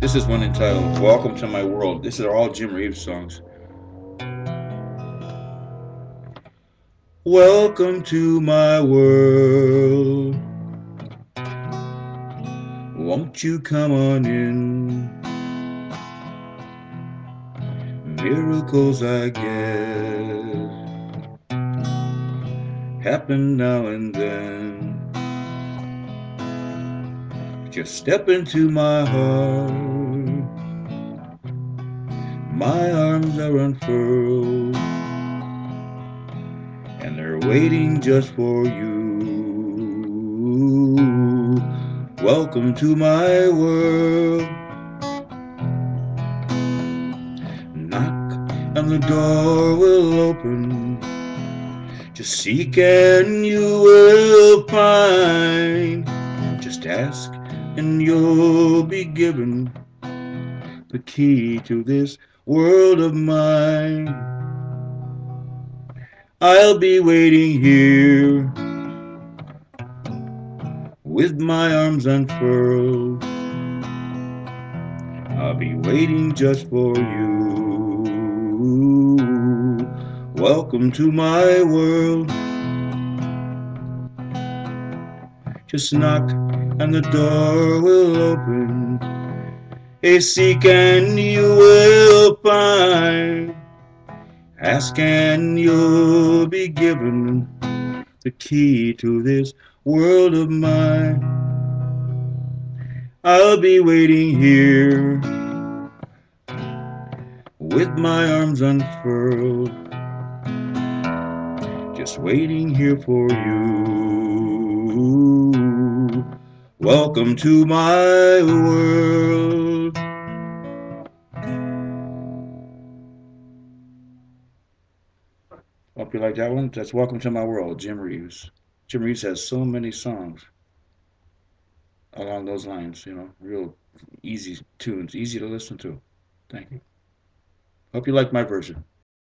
This is one entitled Welcome to My World. This is all Jim Reeves songs. Welcome to my world. Won't you come on in? Miracles, I guess, happen now and then. Just step into my heart. My arms are unfurled, and they're waiting just for you. Welcome to my world. Knock and the door will open. Just seek and you will find. Just ask and you'll be given the key to this world of mine. I'll be waiting here with my arms unfurled. I'll be waiting just for you. Welcome to my world. Just knock and the door will open. A seek and you will find. Ask and you'll be given the key to this world of mine. I'll be waiting here with my arms unfurled, just waiting here for you. Welcome to my world. Hope you like that one. That's Welcome to My World, Jim Reeves. Jim Reeves has so many songs along those lines, you know, real easy tunes, easy to listen to. Thank you. Hope you like my version.